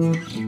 Mm-hmm.